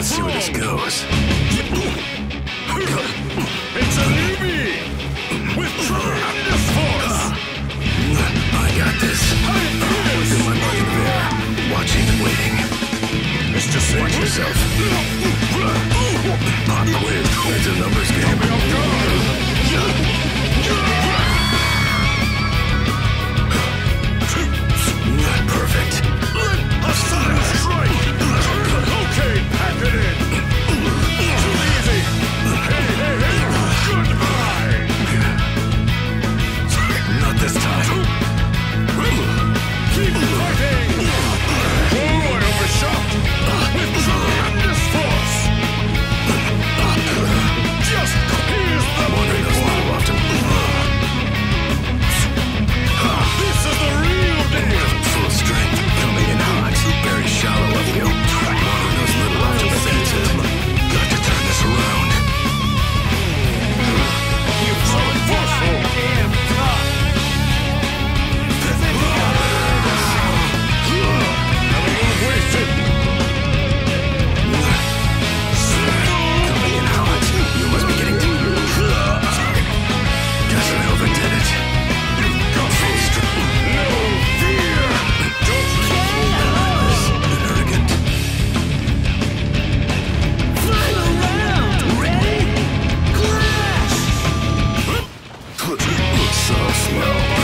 Let's see where this goes. It's a newbie! With tremendous force! I got this. Always in my watching and waiting. Watch yourself. Pop quiz. A number so slow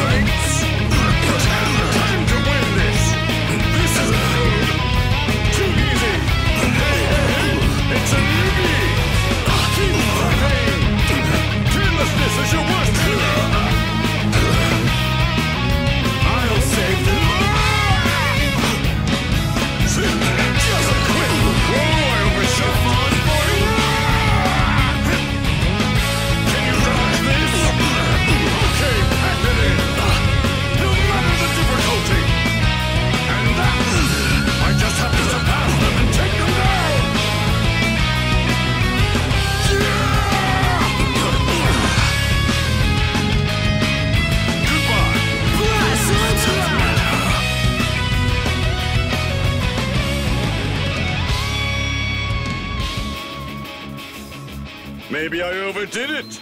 Maybe I overdid it.